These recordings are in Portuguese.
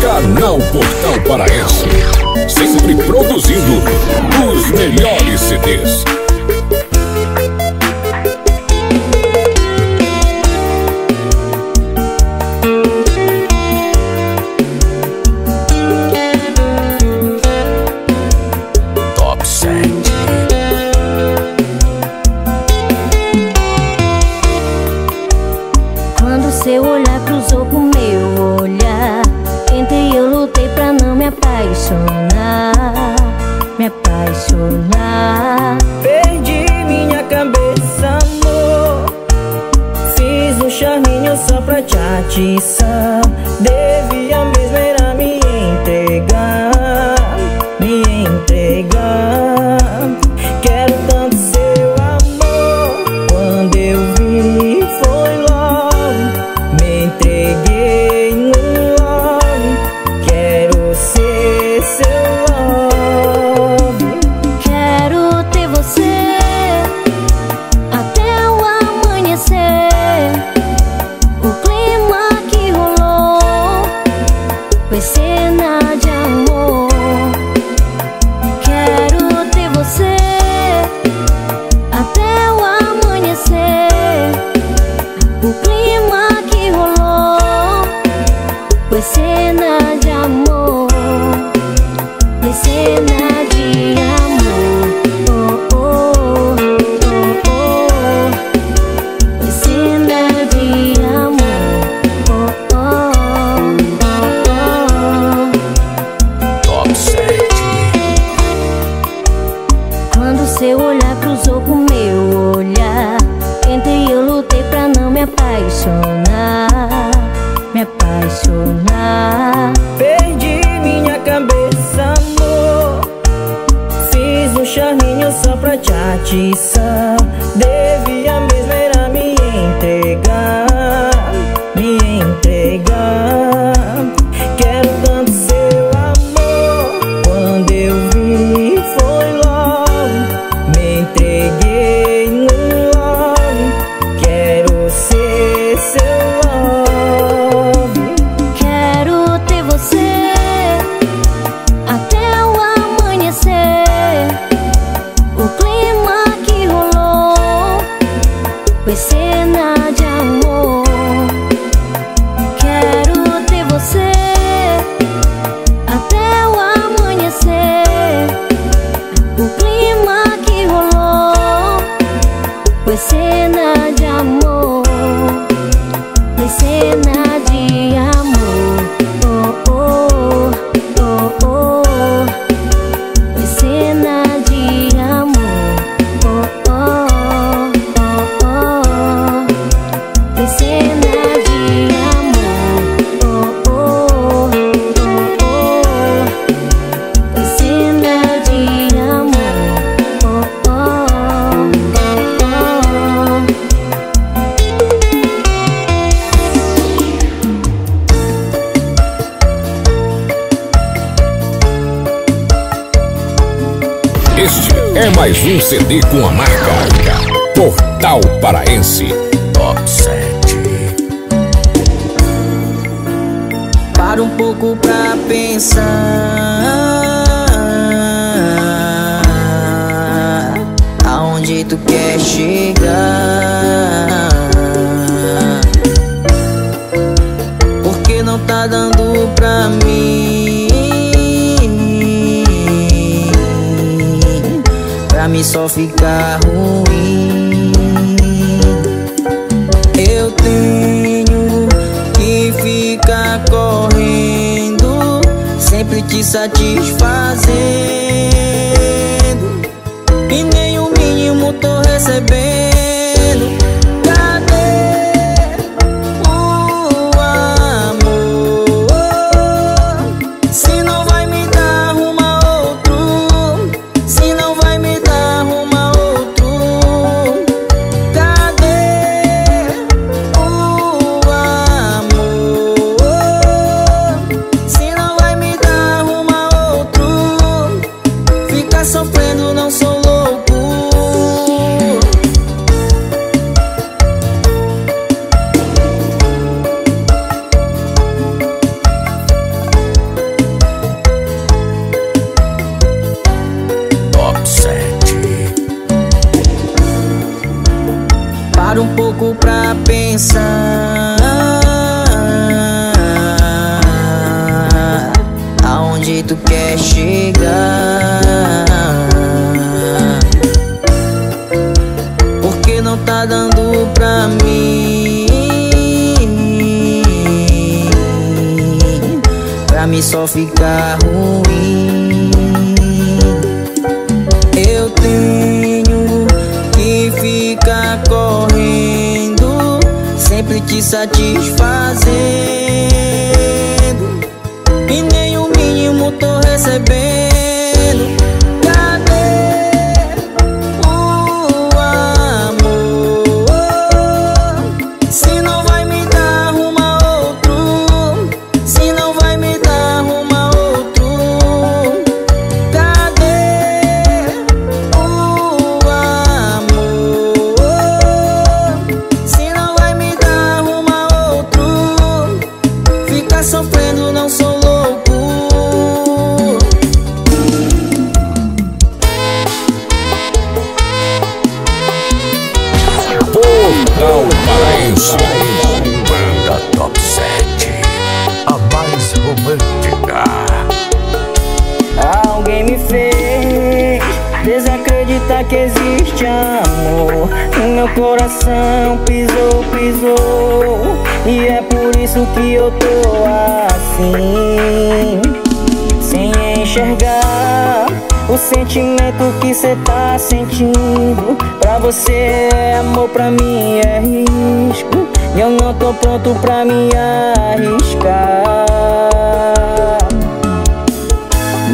Canal Portal Paraense. Sempre produzindo os melhores CDs. Só pra te atiçar. mim só fica ruim. Eu tenho que ficar correndo Sempre te satisfazendo. E nem o mínimo tô recebendo. Sentindo. Pra você é amor, pra mim é risco. E eu não tô pronto pra me arriscar.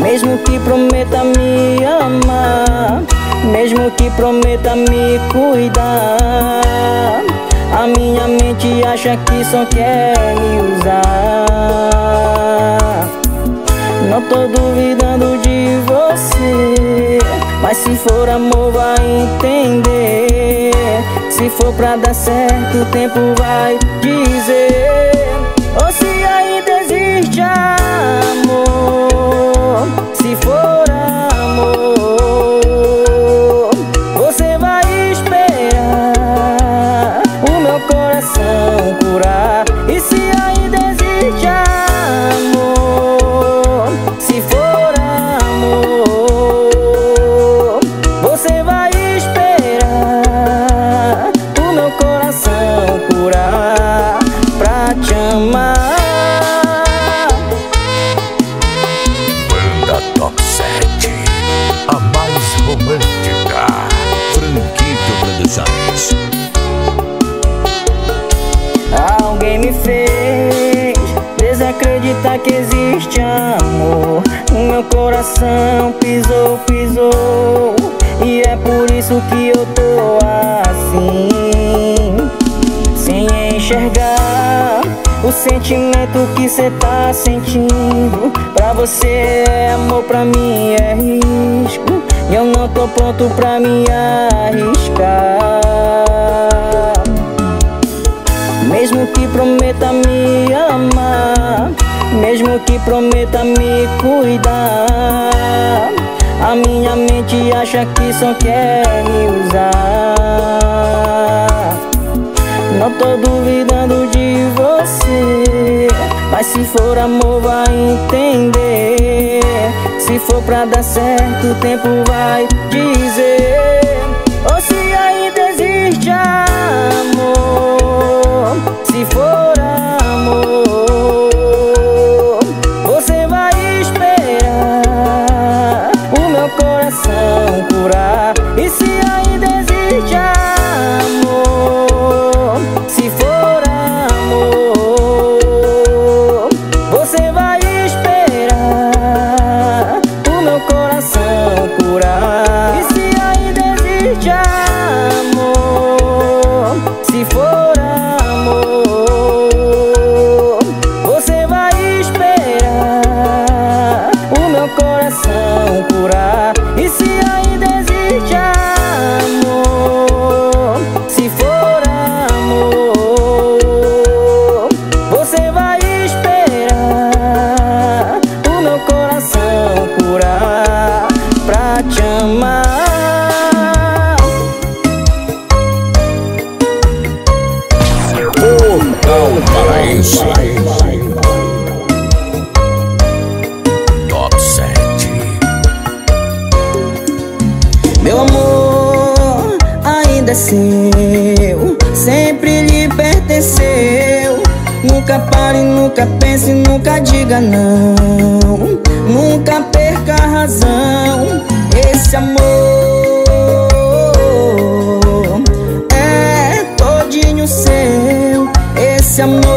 Mesmo que prometa me amar Mesmo que prometa me cuidar A minha mente acha que só quer me usar. Não tô duvidando de você Mas se for amor vai entender. Se for pra dar certo o tempo vai dizer. Ou se ainda existe amor. Se for que existe amor. Meu coração pisou, pisou. E é por isso que eu tô assim. Sem enxergar o sentimento que cê tá sentindo. Pra você é amor, pra mim é risco. E eu não tô pronto pra me arriscar. Mesmo que prometa me amar Mesmo que prometa me cuidar A minha mente acha que só quer me usar. Não tô duvidando de você Mas se for amor vai entender. Se for pra dar certo o tempo vai dizer. Ou se ainda existe amor se for amor, 7 Meu amor ainda é seu, sempre lhe pertenceu. Nunca pare, nunca pense, nunca diga não. Nunca perca a razão. Esse amor. é todinho seu. Esse amor.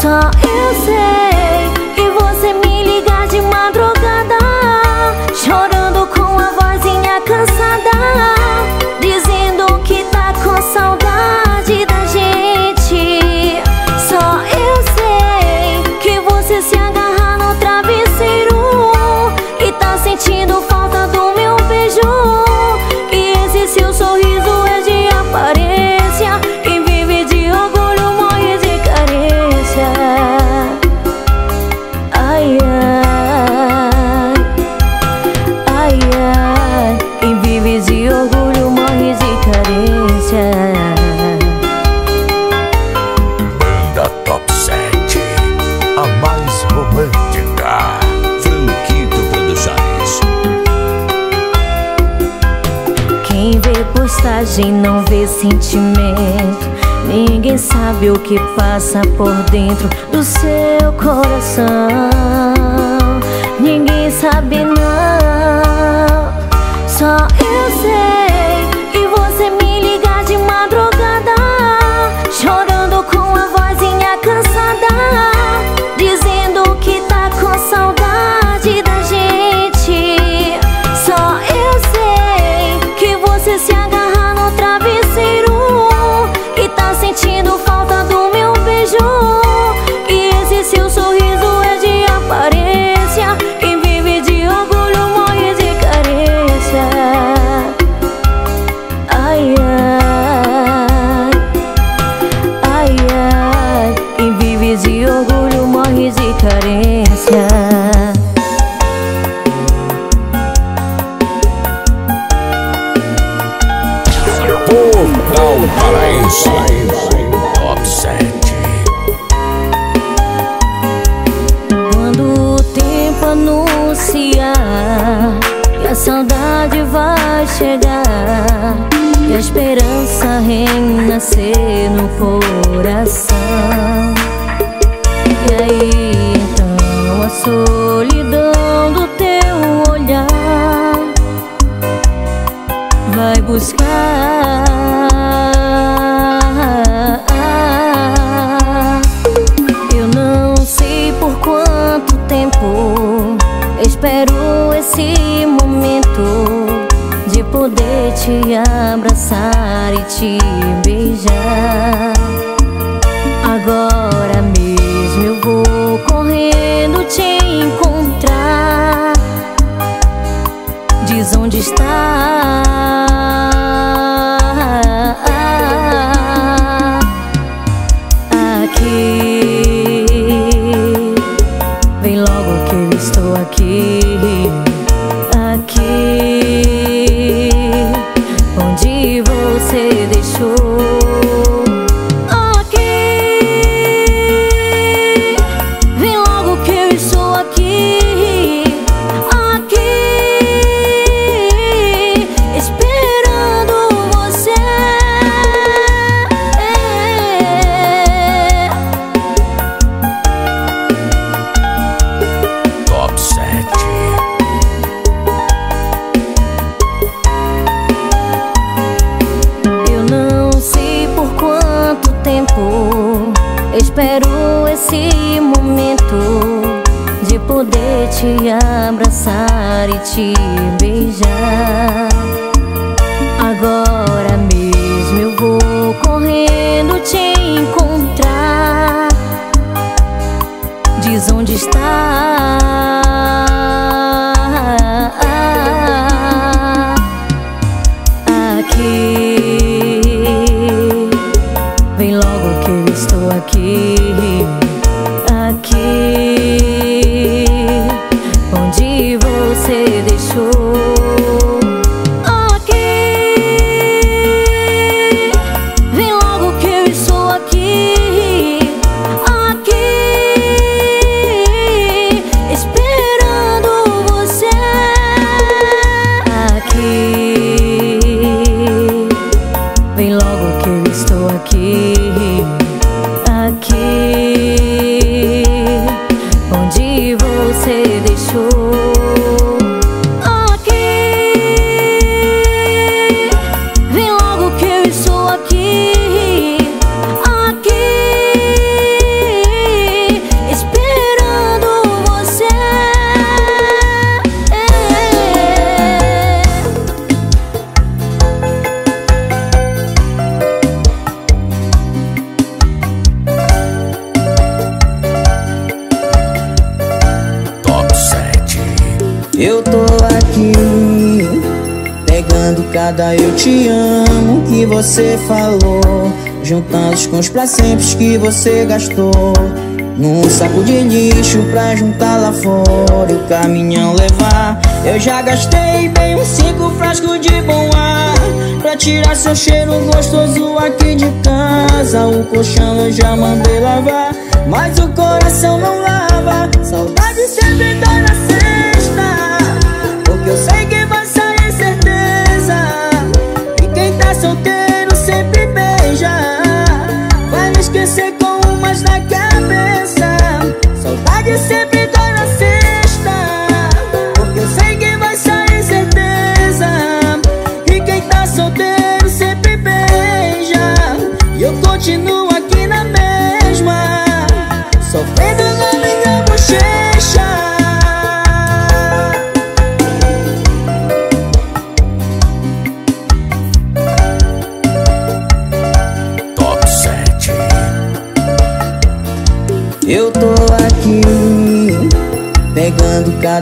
そ。sabe o que passa por dentro do seu coração. A saudade vai chegar E a esperança renascer no coração. E aí então a solidão do teu olhar Vai buscar te abraçar e te beijar. Os sempre que você gastou Num saco de lixo pra juntar lá fora E o caminhão levar. Eu já gastei bem uns cinco frascos de bom ar Pra tirar seu cheiro gostoso aqui de casa. O colchão eu já mandei lavar Mas o coração não lava. Saudade sempre dói na sexta Porque eu sei que Saudade sempre dói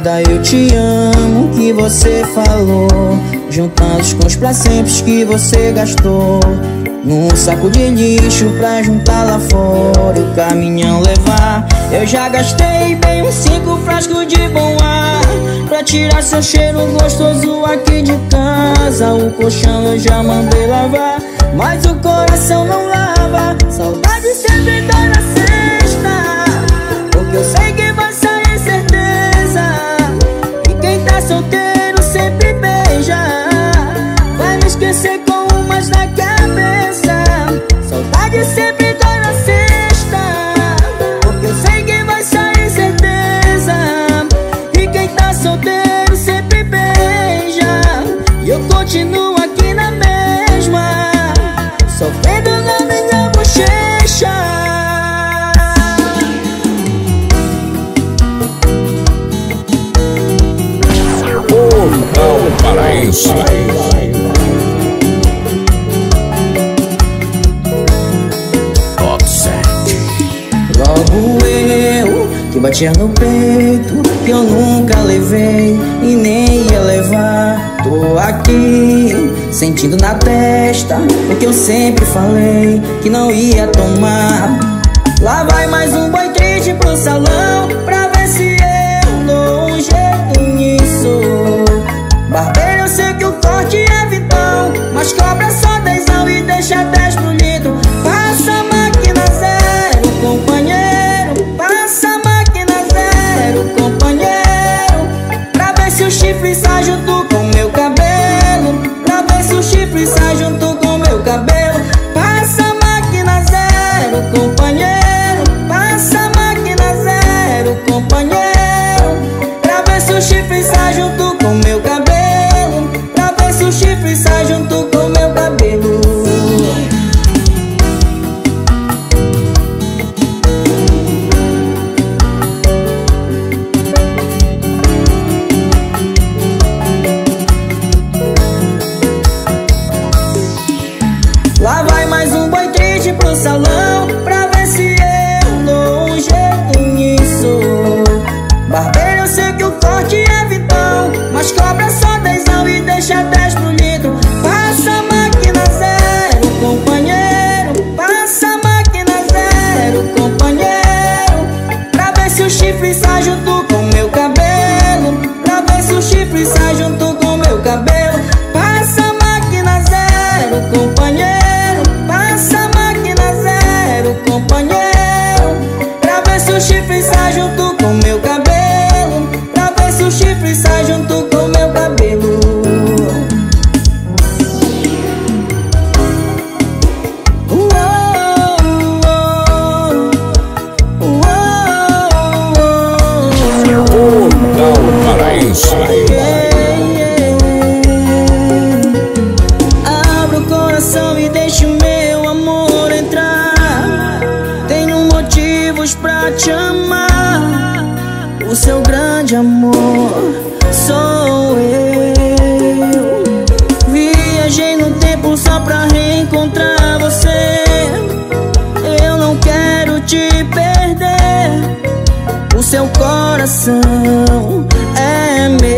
eu te amo que você falou. Juntando os com os sempre que você gastou. Num saco de lixo pra juntar lá fora. E o caminhão levar Eu já gastei. Bem uns cinco frascos de bom ar. Pra tirar seu cheiro gostoso aqui de casa. O colchão eu já mandei lavar Mas o coração não lava. Saudade sempre dói na continuo aqui na mesma Sofrendo na minha bochecha paraense. Top que batia no peito Que eu nunca levei e nem ia levar. Tô aqui, sentindo na testa O que eu sempre falei que não ia tomar. Lá vai mais um boi triste pro salão Pra ver se eu dou um jeito nisso. Barbeiro, eu sei que o corte é vitão Mas cobra só dezão e deixa dez pro coração é meu.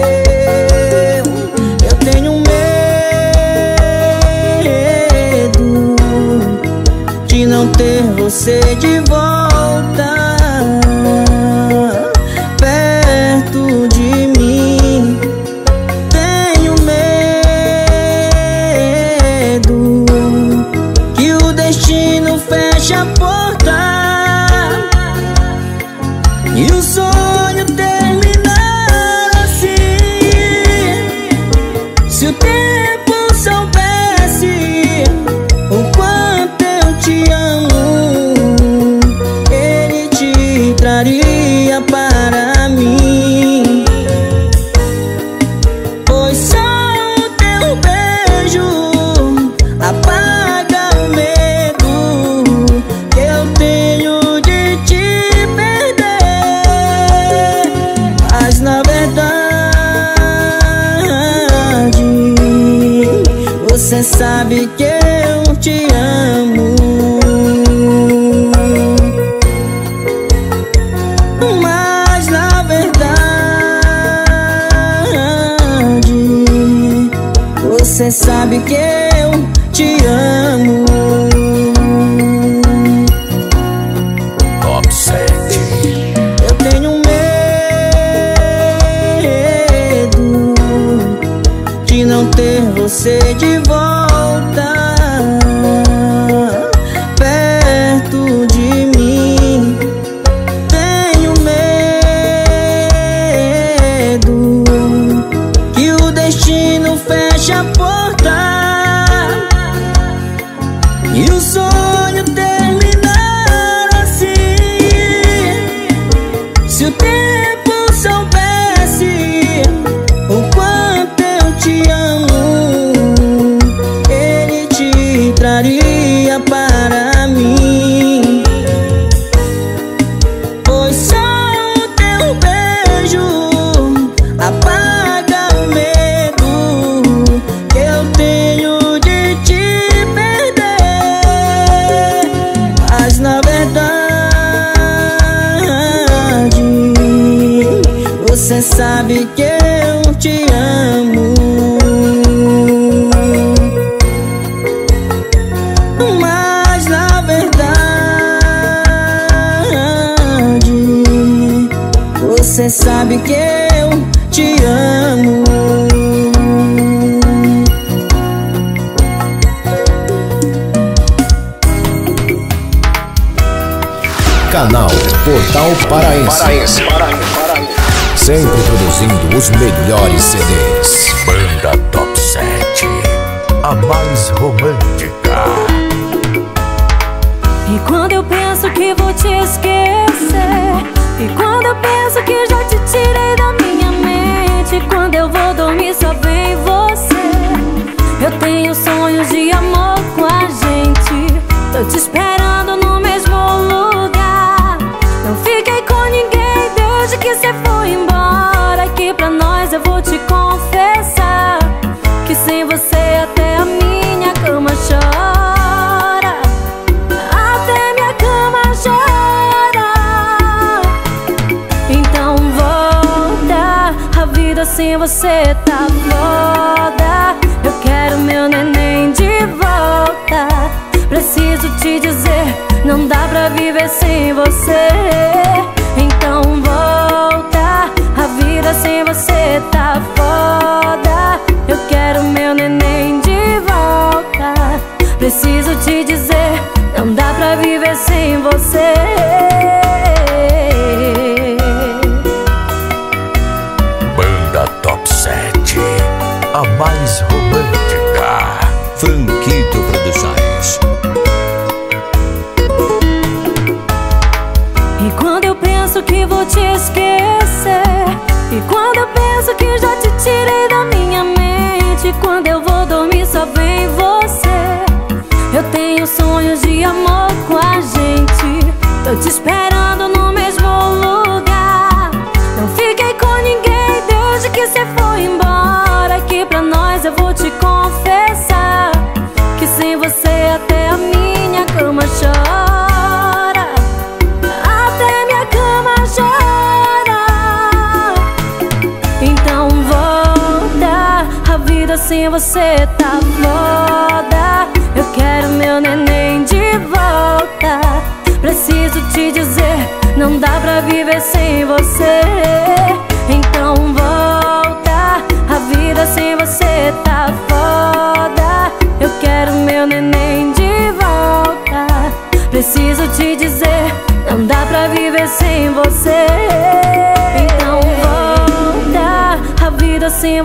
paraense. Paraense. Sempre produzindo os melhores CDs. Banda Top 7, a mais romântica. E quando eu penso que vou te esquecer, e quando eu penso que já te tirei da minha mente, quando eu vou dormir só vem você. Eu tenho sonhos de amor com a gente. Eu te espero. você tá foda. Eu quero meu neném de volta. Preciso te dizer, não dá pra viver sem você.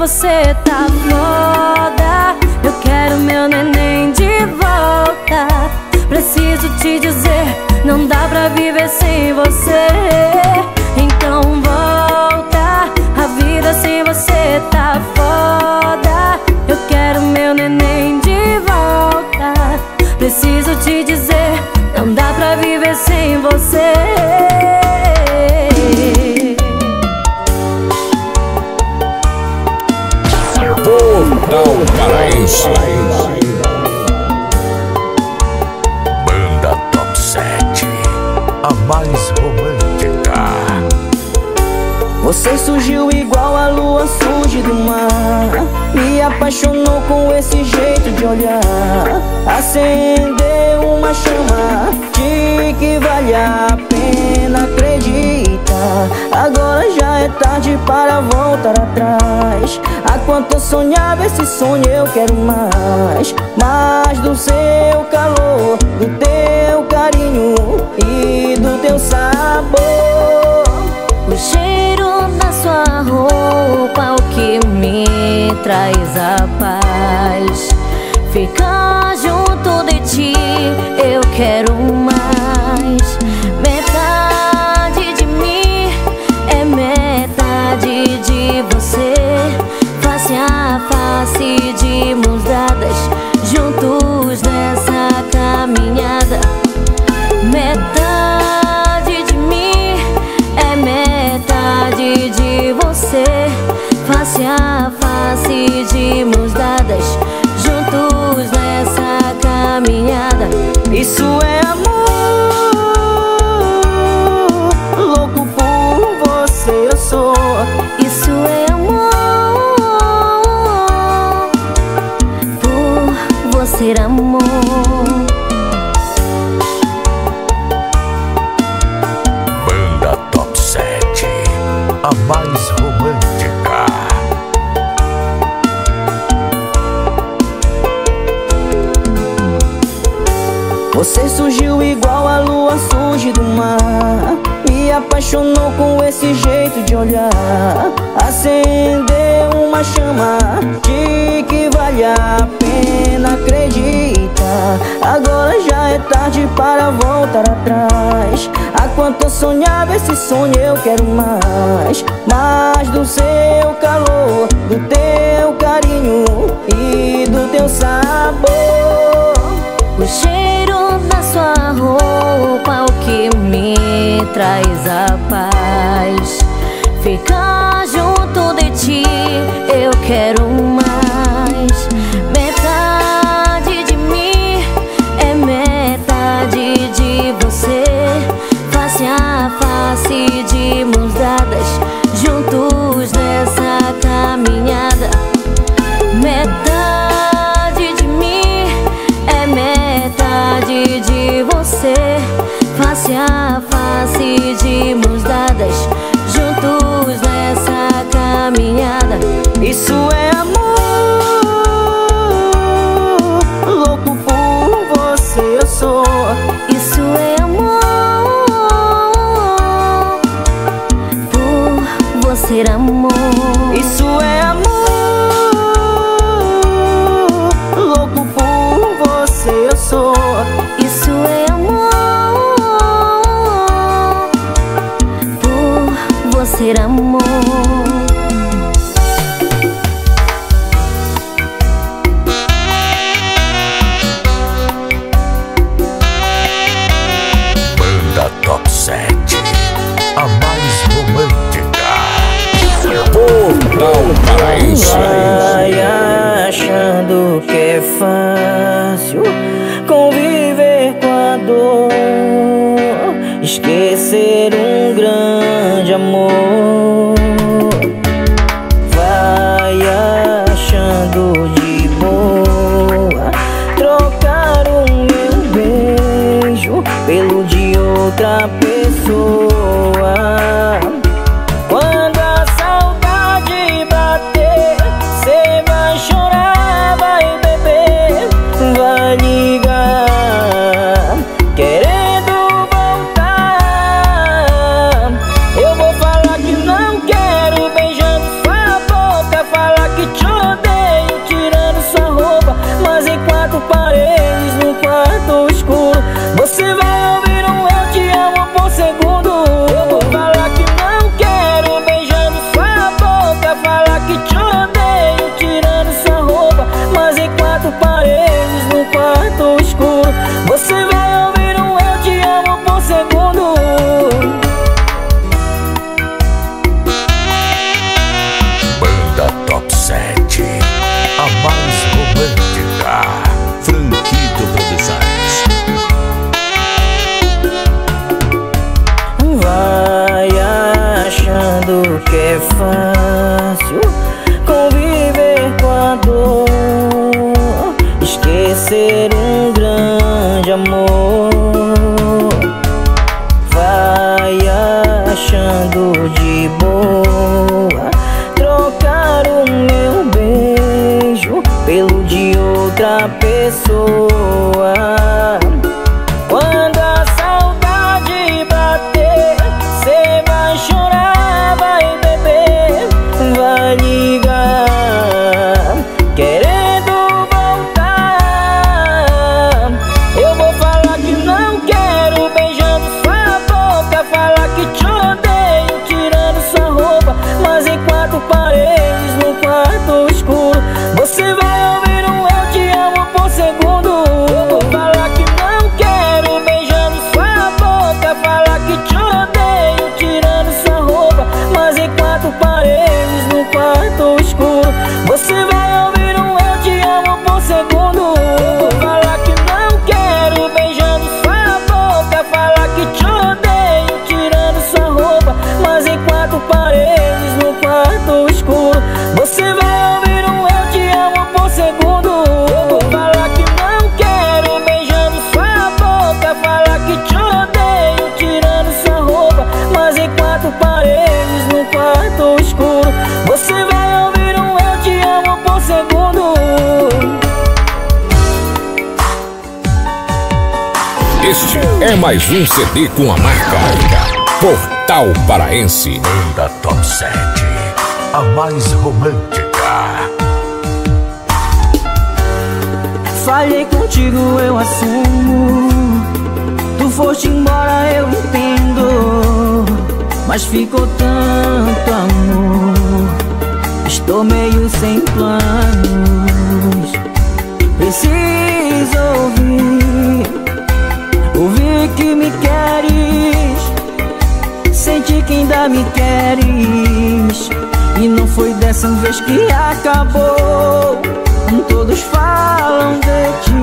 Você tá Portal Paraense. mais romântica. Você surgiu igual a lua surge do mar. Me apaixonou com esse jeito de olhar. Acendeu uma chama de que vale a pena acreditar. Agora já é tarde para voltar atrás. Quanto eu sonhava esse sonho eu quero mais. Mais do seu calor, do teu carinho e do teu sabor. O cheiro da sua roupa, o que me traz a paz. Ficar junto de ti, eu quero mais. Face de mãos dadas, juntos nessa caminhada. Metade de mim é metade de você. Face a face Você surgiu igual a lua surge do mar Me apaixonou com esse jeito de olhar Acendeu uma chama de que vale a pena acreditar Agora já é tarde para voltar atrás A quanto eu sonhava esse sonho eu quero mais Mais do seu calor, do teu carinho e do teu sabor O cheiro sua roupa, o que me traz a paz. Ficar junto de ti, eu quero mais. Face a face de mãos dadas, juntos nessa caminhada. Isso é mais um CD com a marca Portal Paraense. Banda Top 7, a mais romântica. Falhei contigo, eu assumo. Tu foste embora, eu entendo. Mas ficou tanto amor. Estou meio sem planos. Preciso ouvir que ainda me queres. E não foi dessa vez que acabou. Todos falam de ti.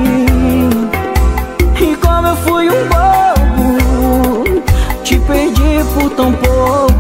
E como eu fui um bobo Te perdi por tão pouco.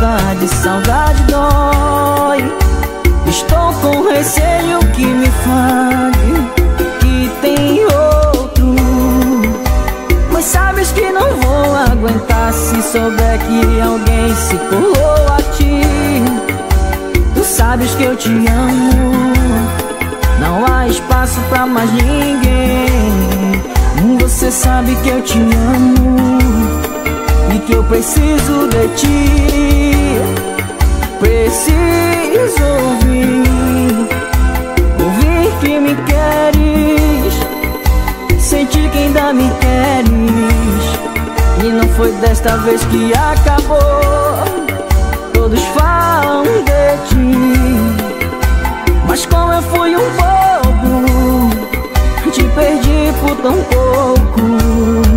saudade, saudade dói. Estou com receio que me fale Que tem outro. Mas sabes que não vou aguentar Se souber que alguém se colou a ti. Tu sabes que eu te amo. Não há espaço pra mais ninguém. Você sabe que eu te amo e que eu preciso de ti preciso ouvir Ouvir que me queres. Sentir que ainda me queres. E não foi desta vez que acabou. Todos falam de ti. Mas como eu fui um bobo Te perdi por tão pouco.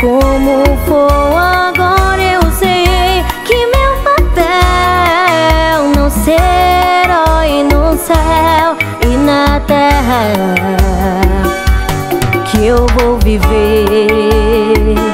Como for, agora eu sei que meu papel não ser herói no céu e na terra que eu vou viver.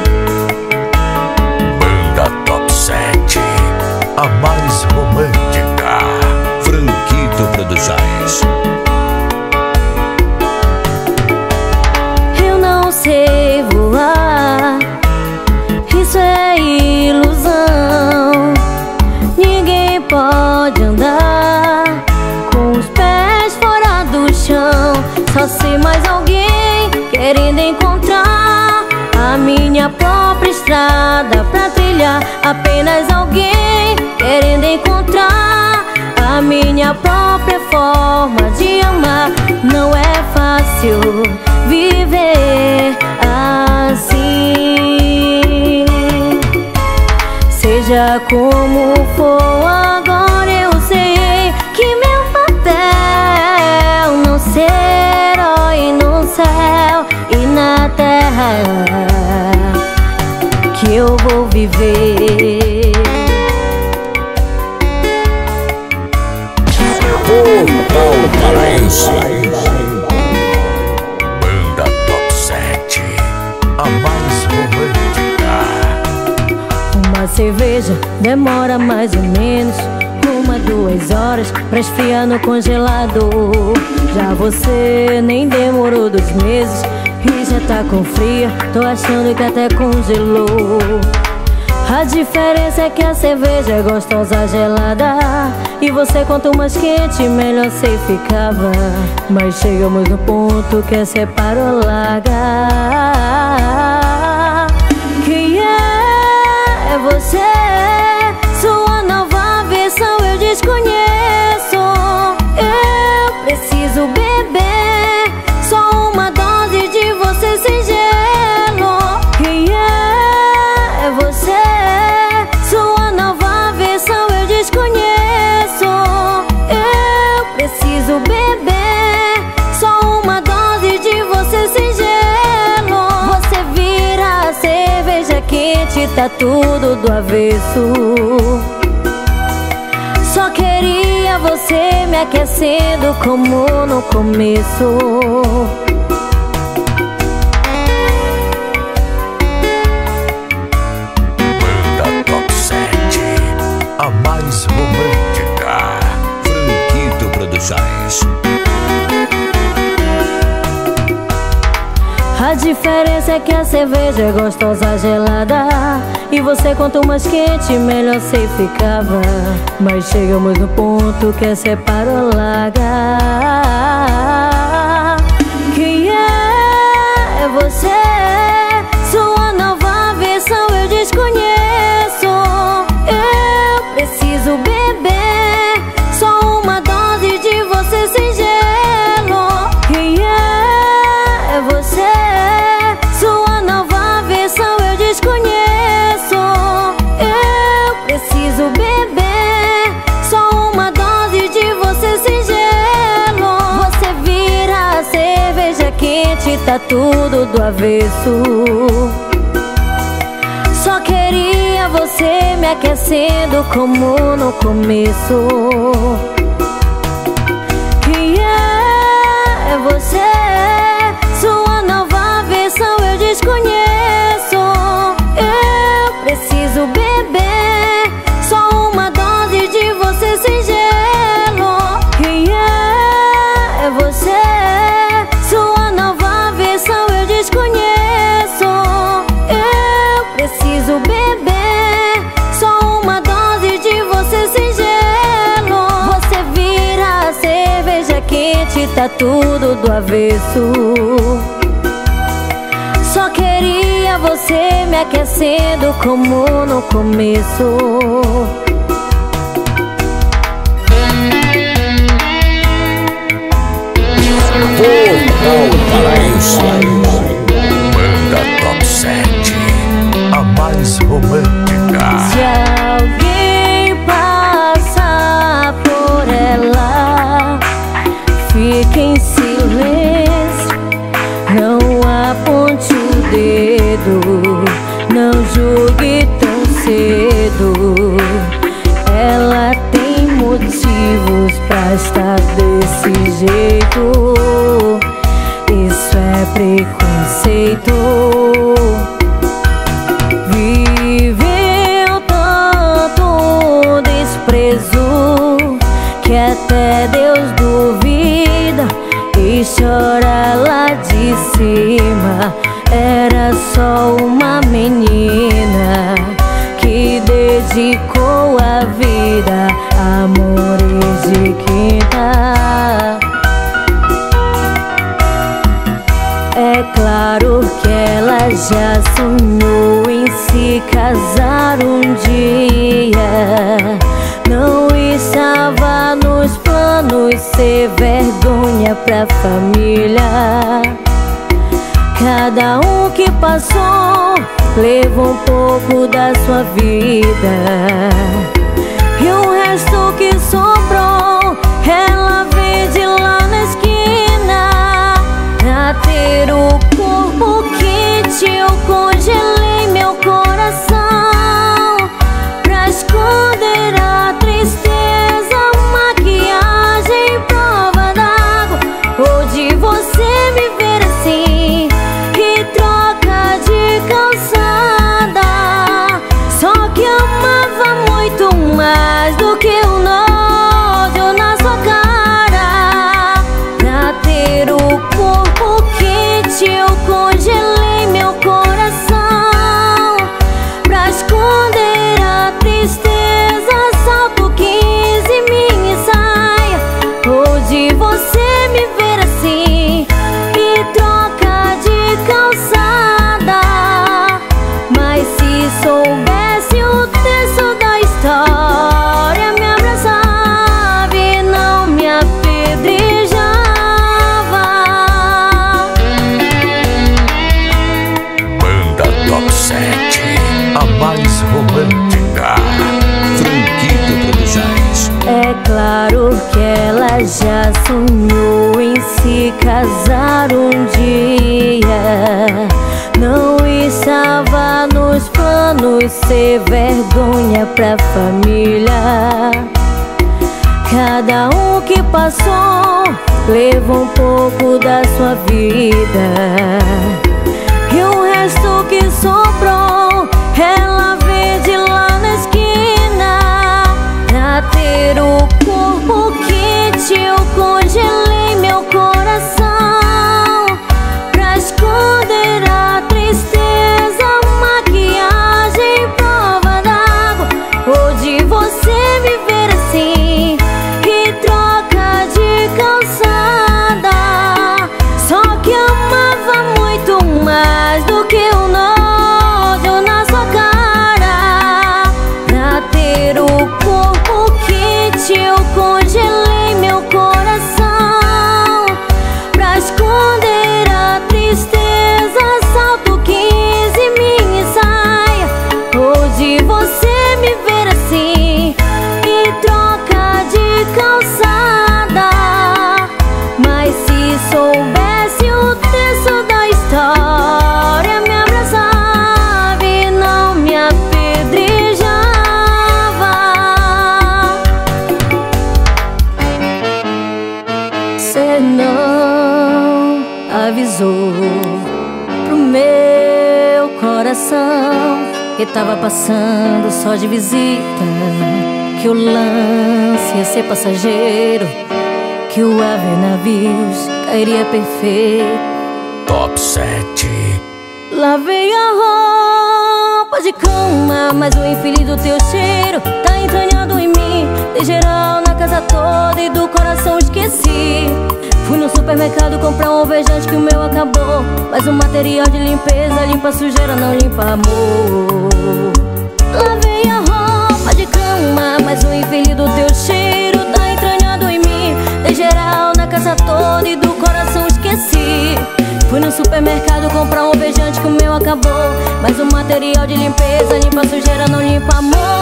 Apenas alguém querendo encontrar a minha própria forma de amar. Não é fácil viver assim. Seja como for, agora eu sei que meu papel não ser herói no céu e na terra viver. Banda Top 7, a mais romântica. Uma cerveja demora mais ou menos uma, duas horas pra esfriar no congelador. Já você nem demorou dois meses e já tá com fria. Tô achando que até congelou. A diferença é que a cerveja é gostosa gelada. E você quanto mais quente, melhor cê ficava. Mas chegamos no ponto que é separa ou Tá tudo do avesso só queria você me aquecendo como no começo. Diferença é que a cerveja é gostosa gelada. E você quanto mais quente, melhor cê ficava. Mas chegamos no ponto que é separa ou tudo do avesso só queria você me aquecendo como no começo. Quem é você? Sua nova versão eu desconheço. Eu preciso beber Tá tudo do avesso. Só queria você me aquecendo como no começo. Portal Paraíso Banda Top 7 A mais romântica passou levou um pouco da sua vida. Sonhou em se casar um dia. Não estava nos planos ser vergonha pra família. Cada um que passou levou um pouco da sua vida. E o resto que sobrou, ela vende lá na esquina. Pra ter o corpo eu congelei meu coração. Tava passando só de visita. Que o lance ia ser passageiro, que o ave navios cairia perfeito. Top 7, Lavei a roupa de cama, mas o infeliz do teu cheiro tá entranhado em mim. Dei geral na casa toda e do coração esqueci. Fui no supermercado comprar um alvejante que o meu acabou. Mas o material de limpeza limpa sujeira, não limpa amor. Lavei a roupa de cama, mas o infeliz do teu cheiro tá entranhado em mim. Dei geral na casa toda e do coração esqueci. Fui no supermercado comprar um alvejante que o meu acabou. Mas o material de limpeza limpa sujeira, não limpa amor.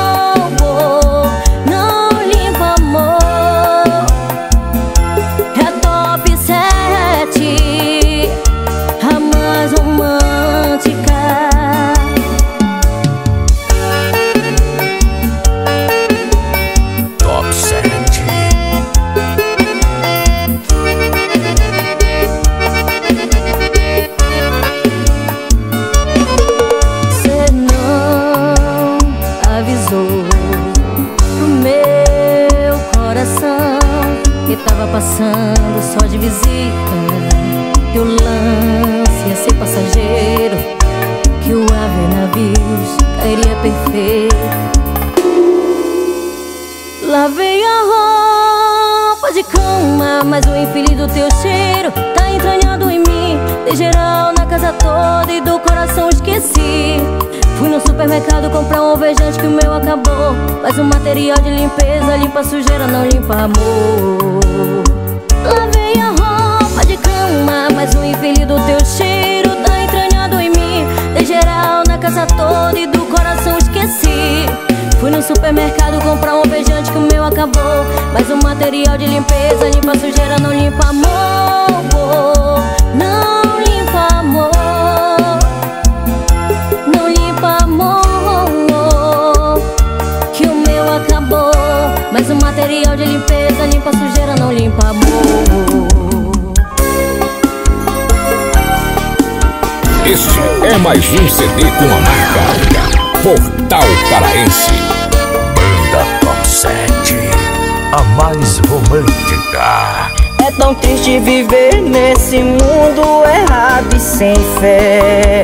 Limpa sujeira, não limpa amor. Lavei a roupa de cama, mas o infeliz do teu cheiro tá entranhado em mim. De geral na casa toda e do coração esqueci. Fui no supermercado comprar um alvejante que o meu acabou. Mas o material de limpeza limpa sujeira, não limpa amor Mas o material de limpeza limpa a sujeira, não limpa amor Este é mais um CD com a marca Portal Paraense. Banda Top 7 A mais romântica. É tão triste viver nesse mundo errado e sem fé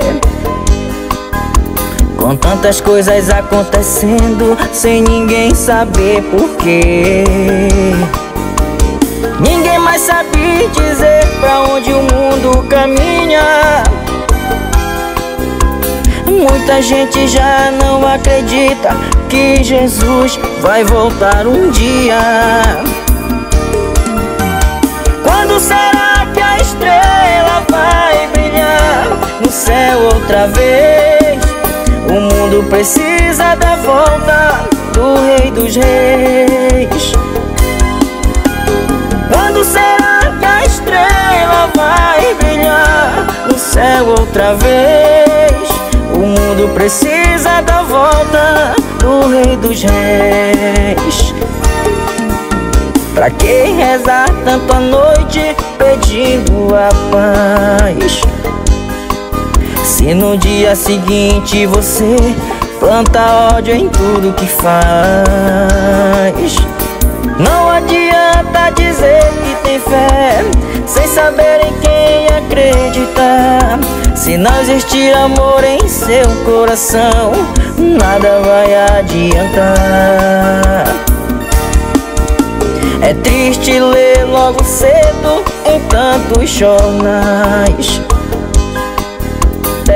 com tantas coisas acontecendo sem ninguém saber porquê. Ninguém mais sabe dizer pra onde o mundo caminha. Muita gente já não acredita que Jesus vai voltar um dia. Quando será que a estrela vai brilhar no céu outra vez? Mundo precisa da volta do Rei dos Reis. Quando será que a estrela vai brilhar no céu outra vez? O mundo precisa da volta do Rei dos Reis. Pra que rezar tanto à noite pedindo a paz? Se no dia seguinte você planta ódio em tudo que faz. Não adianta dizer que tem fé Sem saber em quem acreditar Se não existir amor em seu coração Nada vai adiantar. É triste ler logo cedo em tantos jornais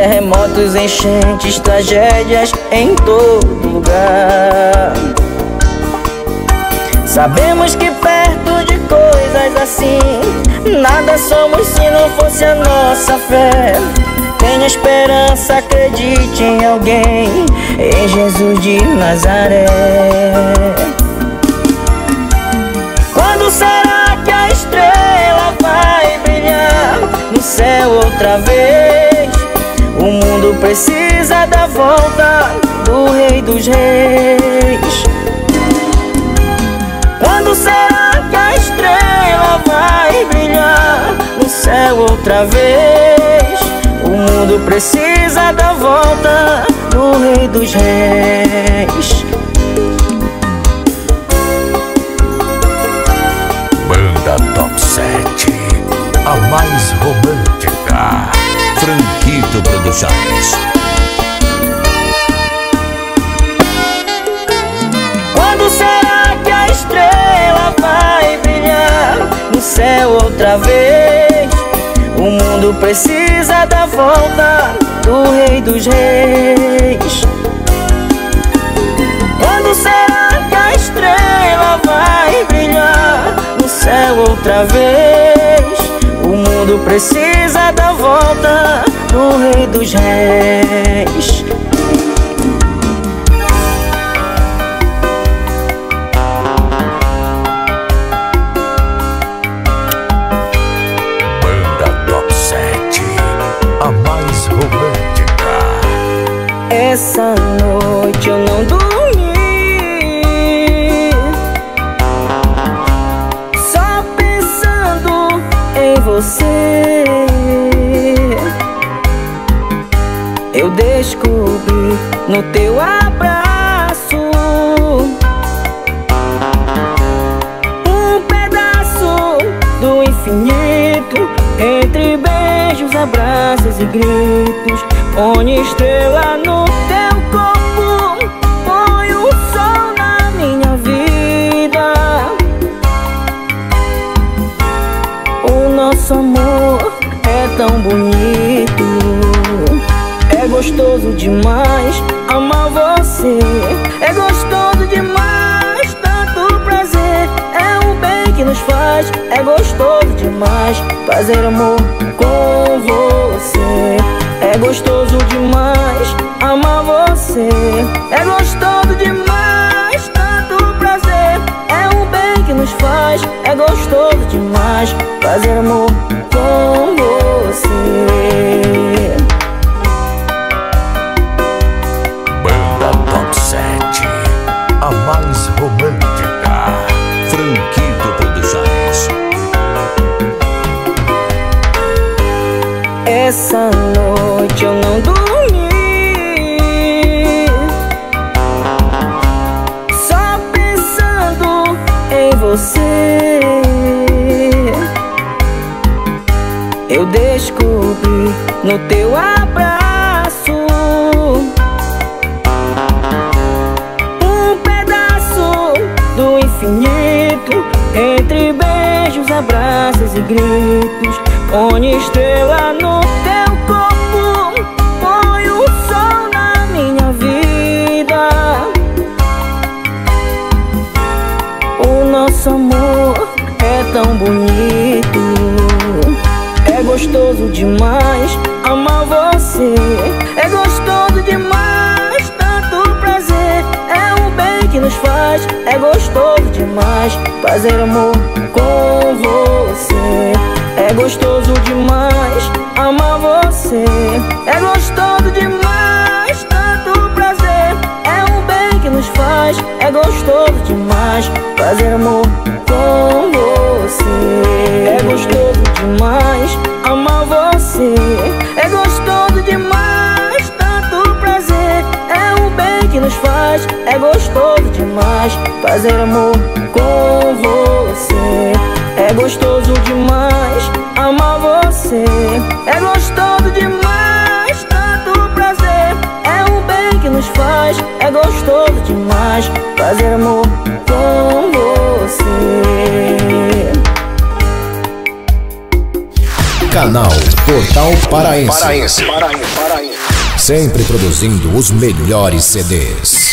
Terremotos, enchentes, tragédias em todo lugar. Sabemos que perto de coisas assim Nada somos se não fosse a nossa fé. Tenha esperança, acredite em alguém Em Jesus de Nazaré. Quando será que a estrela vai brilhar No céu outra vez mundo precisa da volta do Rei dos Reis. Quando será que a estrela vai brilhar no céu outra vez? O mundo precisa da volta do Rei dos Reis. Banda Top 7 A mais romântica Franquito Produções. Quando será que a estrela vai brilhar no céu outra vez? O mundo precisa da volta do Rei dos Reis. Quando será que a estrela vai brilhar no céu outra vez? Mundo precisa da volta do Rei dos Reis. Banda Top 7 A mais romântica Essa noite eu não dormi você. Eu descobri no teu abraço Um pedaço do infinito Entre beijos, abraços e gritos Põe estrela no demais. Amar você. É gostoso demais, tanto prazer. É o bem que nos faz. É gostoso demais. Fazer amor com você. É gostoso demais. Amar você. É gostoso demais, tanto prazer. É o bem que nos faz. É gostoso demais. Fazer amor no teu abraço. Um pedaço do infinito Entre beijos, abraços e gritos Põe estrela no É gostoso demais fazer amor com você. É gostoso demais amar você. É gostoso demais, tanto prazer. É o bem que nos faz. É gostoso demais fazer amor com você. É gostoso demais amar você. É gostoso demais, tanto prazer. É o bem que nos faz. É gostoso demais fazer amor com você. É gostoso demais amar você. É gostoso demais, tanto prazer. É o bem que nos faz. É gostoso demais fazer amor com você. Canal Portal Paraense. Sempre produzindo os melhores CDs.